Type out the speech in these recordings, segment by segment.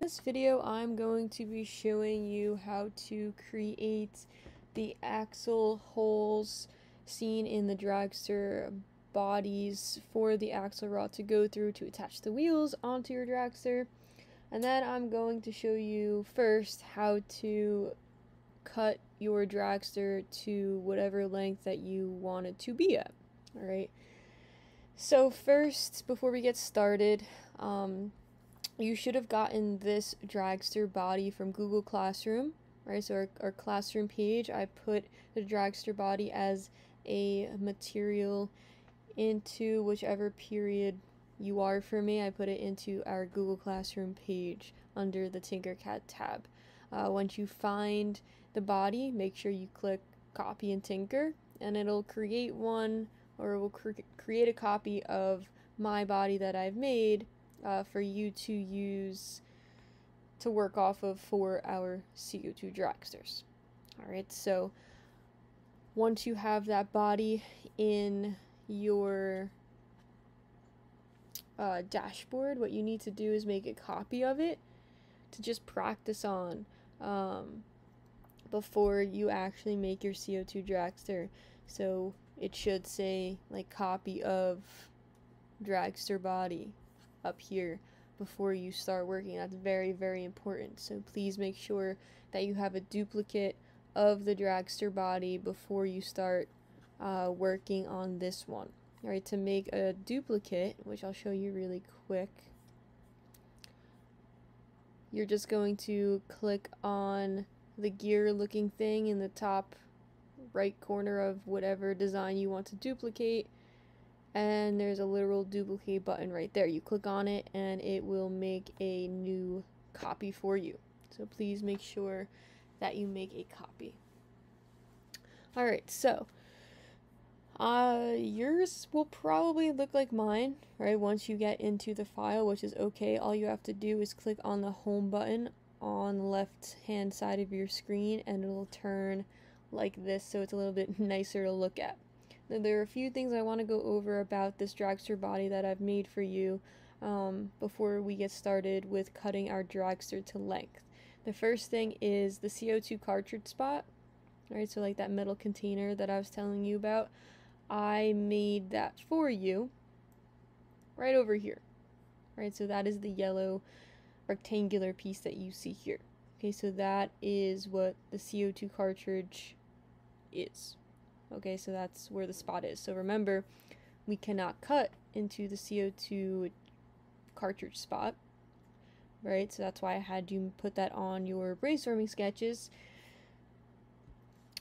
this video I'm going to be showing you how to create the axle holes seen in the dragster bodies for the axle rod to go through to attach the wheels onto your dragster. And then I'm going to show you first how to cut your dragster to whatever length that you want it to be at alright so first before we get started um, you should have gotten this dragster body from Google Classroom, right? So our, our classroom page, I put the dragster body as a material into whichever period you are for me. I put it into our Google Classroom page under the Tinkercad tab. Uh, once you find the body, make sure you click copy and tinker and it'll create one or will cre create a copy of my body that I've made uh, for you to use to work off of for our CO2 dragsters. Alright, so once you have that body in your uh, dashboard, what you need to do is make a copy of it to just practice on um, before you actually make your CO2 dragster. So it should say like copy of dragster body up here before you start working. That's very, very important. So please make sure that you have a duplicate of the dragster body before you start uh, working on this one. Alright, to make a duplicate, which I'll show you really quick, you're just going to click on the gear looking thing in the top right corner of whatever design you want to duplicate and there's a literal duplicate button right there. You click on it and it will make a new copy for you. So please make sure that you make a copy. Alright, so uh, yours will probably look like mine, right? Once you get into the file, which is okay, all you have to do is click on the home button on the left hand side of your screen and it'll turn like this so it's a little bit nicer to look at. Now, there are a few things I want to go over about this dragster body that I've made for you um, before we get started with cutting our dragster to length. The first thing is the CO2 cartridge spot, right? So like that metal container that I was telling you about. I made that for you right over here, right? So that is the yellow rectangular piece that you see here. Okay, so that is what the CO2 cartridge is. Okay, so that's where the spot is. So remember, we cannot cut into the CO2 cartridge spot, right? So that's why I had you put that on your brainstorming sketches.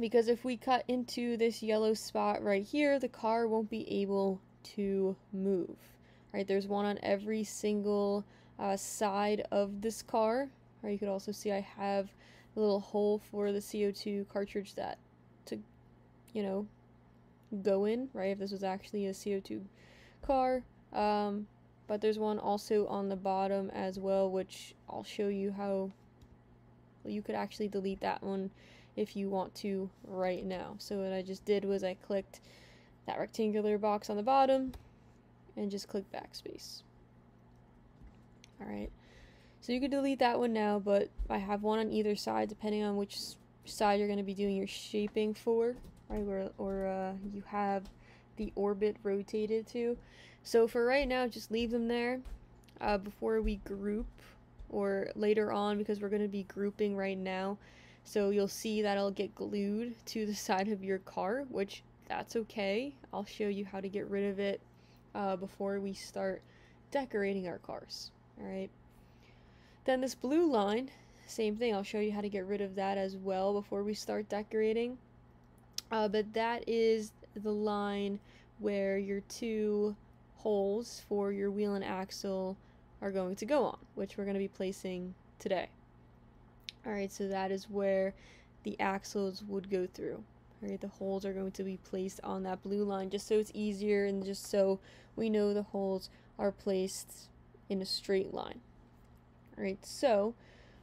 Because if we cut into this yellow spot right here, the car won't be able to move, right? There's one on every single uh, side of this car, or you could also see I have a little hole for the CO2 cartridge that you know, go in, right? If this was actually a CO2 car. Um, but there's one also on the bottom as well, which I'll show you how you could actually delete that one if you want to right now. So what I just did was I clicked that rectangular box on the bottom and just click backspace. Alright, so you could delete that one now, but I have one on either side depending on which side you're going to be doing your shaping for right? Or, or uh, you have the orbit rotated to. So for right now, just leave them there uh, before we group or later on because we're going to be grouping right now. So you'll see that it'll get glued to the side of your car, which that's okay. I'll show you how to get rid of it uh, before we start decorating our cars. Alright. Then this blue line, same thing. I'll show you how to get rid of that as well before we start decorating. Uh, but that is the line where your two holes for your wheel and axle are going to go on, which we're going to be placing today. Alright, so that is where the axles would go through. Alright, the holes are going to be placed on that blue line just so it's easier and just so we know the holes are placed in a straight line. Alright, so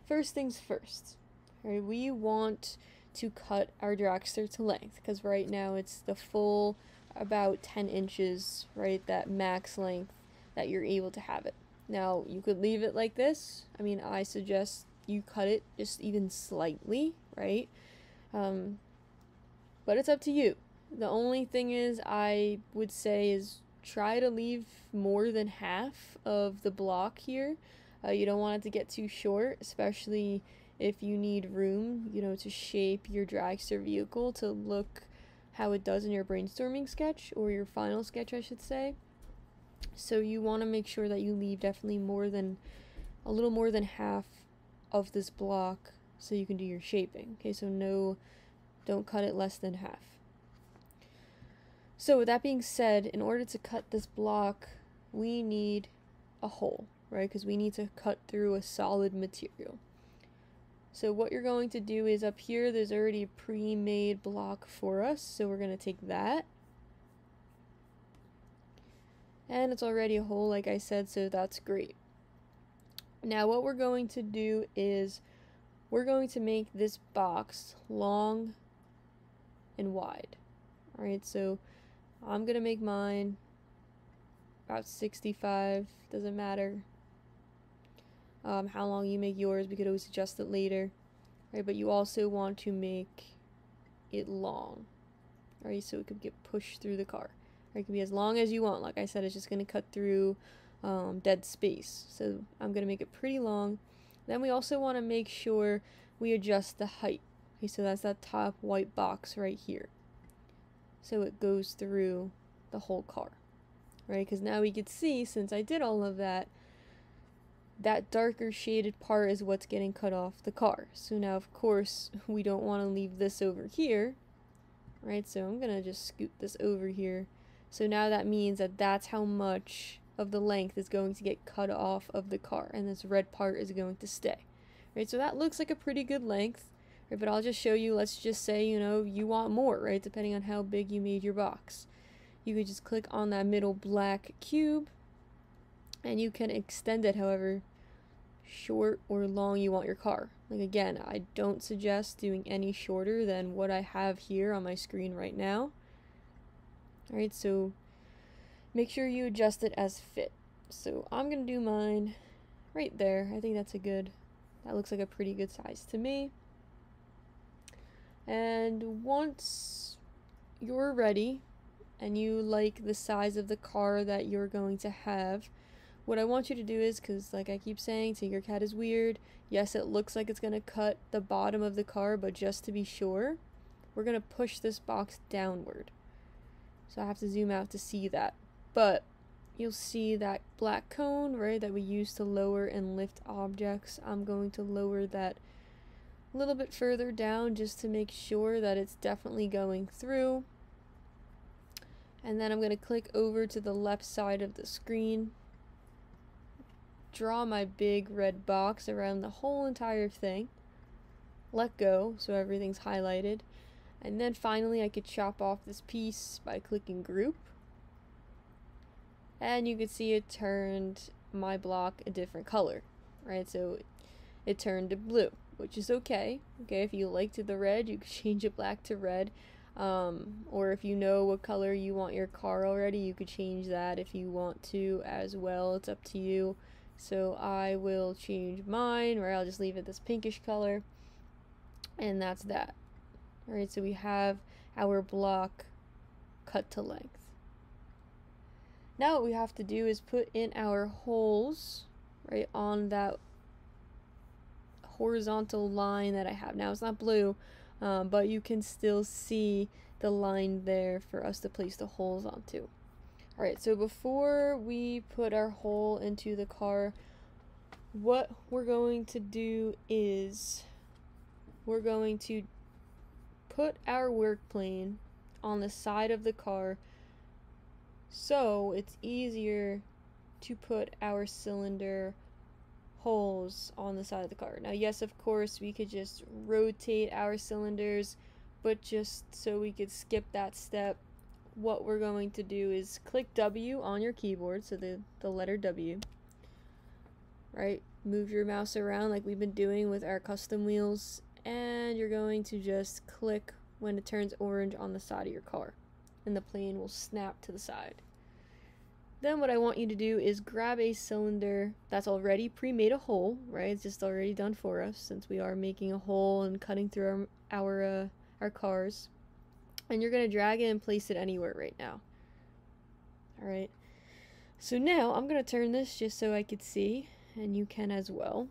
first things first. Alright, we want to cut our dragster to length because right now it's the full about 10 inches right that max length that you're able to have it. Now, you could leave it like this. I mean, I suggest you cut it just even slightly, right? Um, but it's up to you. The only thing is, I would say, is try to leave more than half of the block here. Uh, you don't want it to get too short, especially if you need room, you know, to shape your dragster vehicle to look how it does in your brainstorming sketch or your final sketch, I should say. So you want to make sure that you leave definitely more than a little more than half of this block so you can do your shaping. Okay, so no, don't cut it less than half. So with that being said, in order to cut this block, we need a hole, right? Because we need to cut through a solid material. So what you're going to do is up here, there's already a pre-made block for us. So we're going to take that. And it's already a hole, like I said, so that's great. Now what we're going to do is we're going to make this box long and wide. Alright, so I'm going to make mine about 65, doesn't matter um, how long you make yours. We could always adjust it later, right? But you also want to make it long, right? So it could get pushed through the car. Right? It can be as long as you want. Like I said, it's just going to cut through um, dead space. So I'm going to make it pretty long. Then we also want to make sure we adjust the height. Okay, so that's that top white box right here. So it goes through the whole car, right? Because now we could see, since I did all of that, that darker shaded part is what's getting cut off the car. So now, of course, we don't want to leave this over here, right? So I'm going to just scoot this over here. So now that means that that's how much of the length is going to get cut off of the car, and this red part is going to stay, right? So that looks like a pretty good length, right? But I'll just show you, let's just say, you know, you want more, right? Depending on how big you made your box. You could just click on that middle black cube, and you can extend it however short or long you want your car. Like again, I don't suggest doing any shorter than what I have here on my screen right now. Alright, so make sure you adjust it as fit. So I'm going to do mine right there. I think that's a good, that looks like a pretty good size to me. And once you're ready and you like the size of the car that you're going to have, what I want you to do is, because like I keep saying, Tinkercad is weird. Yes, it looks like it's going to cut the bottom of the car, but just to be sure, we're going to push this box downward. So I have to zoom out to see that. But you'll see that black cone, right, that we use to lower and lift objects. I'm going to lower that a little bit further down just to make sure that it's definitely going through. And then I'm going to click over to the left side of the screen draw my big red box around the whole entire thing, let go so everything's highlighted, and then finally I could chop off this piece by clicking group. And you can see it turned my block a different color, right? So it turned to blue, which is okay. Okay, if you liked the red, you could change it black to red. Um, or if you know what color you want your car already, you could change that if you want to as well. It's up to you. So I will change mine, or I'll just leave it this pinkish color. And that's that. Alright, so we have our block cut to length. Now what we have to do is put in our holes, right, on that horizontal line that I have. Now it's not blue, um, but you can still see the line there for us to place the holes onto. Alright, so before we put our hole into the car, what we're going to do is we're going to put our work plane on the side of the car so it's easier to put our cylinder holes on the side of the car. Now, yes, of course, we could just rotate our cylinders, but just so we could skip that step, what we're going to do is click W on your keyboard, so the, the letter W, right? Move your mouse around like we've been doing with our custom wheels, and you're going to just click when it turns orange on the side of your car, and the plane will snap to the side. Then what I want you to do is grab a cylinder that's already pre-made a hole, right? It's just already done for us since we are making a hole and cutting through our our, uh, our cars. And you're going to drag it and place it anywhere right now. Alright. So now I'm going to turn this just so I could see, and you can as well.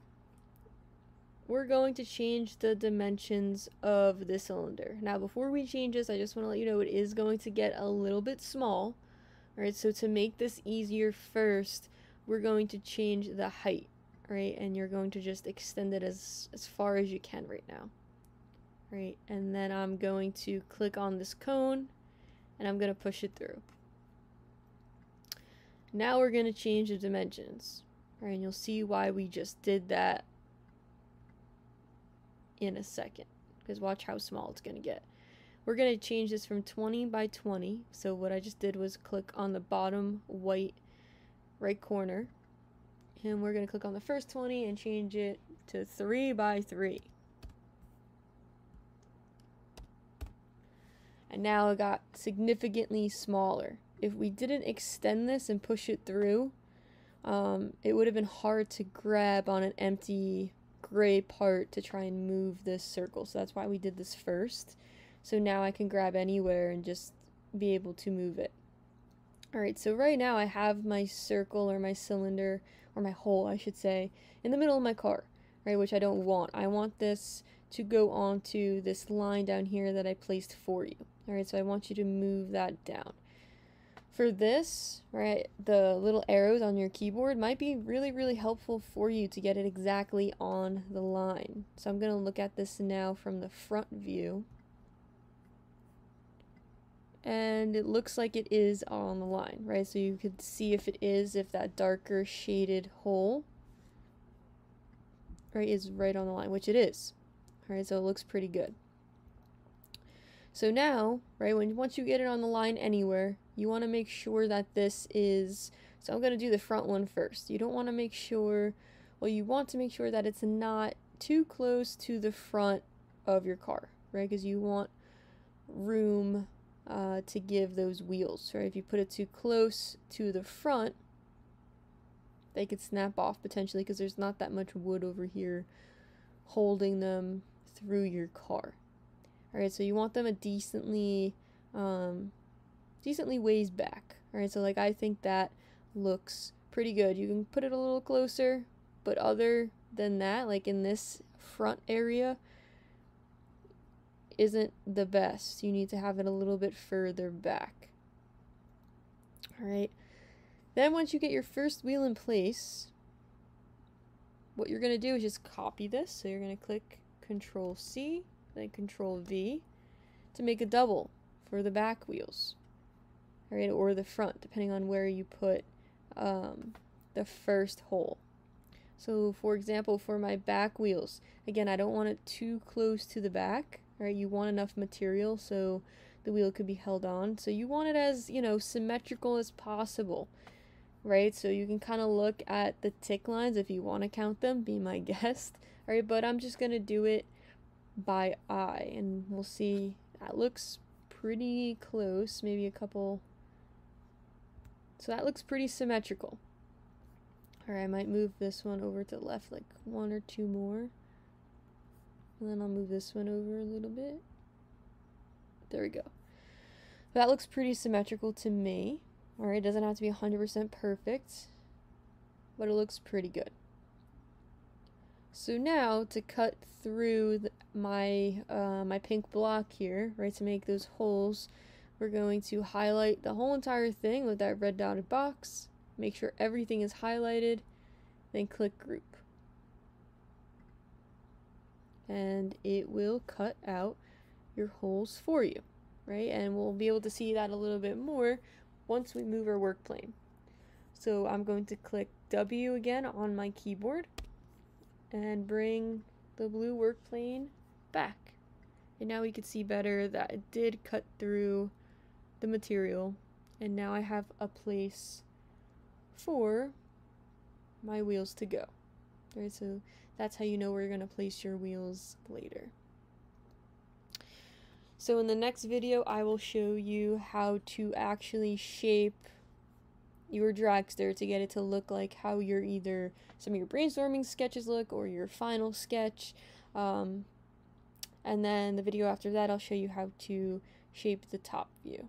We're going to change the dimensions of the cylinder. Now before we change this, I just want to let you know it is going to get a little bit small. Alright, so to make this easier first, we're going to change the height, right? And you're going to just extend it as, as far as you can right now. Right, and then I'm going to click on this cone, and I'm going to push it through. Now we're going to change the dimensions. Right, and you'll see why we just did that in a second. Because watch how small it's going to get. We're going to change this from 20 by 20. So what I just did was click on the bottom white right corner. And we're going to click on the first 20 and change it to 3 by 3. And now it got significantly smaller. If we didn't extend this and push it through, um, it would have been hard to grab on an empty gray part to try and move this circle. So that's why we did this first. So now I can grab anywhere and just be able to move it. Alright, so right now I have my circle or my cylinder, or my hole I should say, in the middle of my car, right, which I don't want. I want this to go onto this line down here that I placed for you. Alright, so I want you to move that down. For this, right, the little arrows on your keyboard might be really, really helpful for you to get it exactly on the line. So I'm going to look at this now from the front view and it looks like it is on the line, right? So you could see if it is, if that darker shaded hole, right, is right on the line, which it is. All right, so it looks pretty good. So now, right, when once you get it on the line anywhere, you want to make sure that this is, so I'm going to do the front one first. You don't want to make sure, well, you want to make sure that it's not too close to the front of your car, right? Because you want room uh, to give those wheels, right? If you put it too close to the front, they could snap off potentially because there's not that much wood over here holding them through your car. Alright, so you want them a decently, um, decently ways back. Alright, so like I think that looks pretty good. You can put it a little closer, but other than that, like in this front area, isn't the best. You need to have it a little bit further back. Alright. Then once you get your first wheel in place, what you're going to do is just copy this. So you're going to click Control C, then Control V to make a double for the back wheels. Alright, or the front, depending on where you put um, the first hole. So for example, for my back wheels, again, I don't want it too close to the back right? You want enough material so the wheel could be held on. So you want it as, you know, symmetrical as possible, right? So you can kind of look at the tick lines if you want to count them, be my guest, all right? But I'm just going to do it by eye and we'll see. That looks pretty close, maybe a couple. So that looks pretty symmetrical. Alright, I might move this one over to the left like one or two more. And then I'll move this one over a little bit. There we go. That looks pretty symmetrical to me. Alright, it doesn't have to be 100% perfect, but it looks pretty good. So now to cut through the, my uh, my pink block here, right, to make those holes, we're going to highlight the whole entire thing with that red dotted box. Make sure everything is highlighted, then click group and it will cut out your holes for you, right? And we'll be able to see that a little bit more once we move our work plane. So I'm going to click W again on my keyboard and bring the blue work plane back. And now we can see better that it did cut through the material and now I have a place for my wheels to go. Right, so that's how you know where you're going to place your wheels later. So in the next video, I will show you how to actually shape your dragster to get it to look like how your either some of your brainstorming sketches look or your final sketch. Um, and then the video after that, I'll show you how to shape the top view.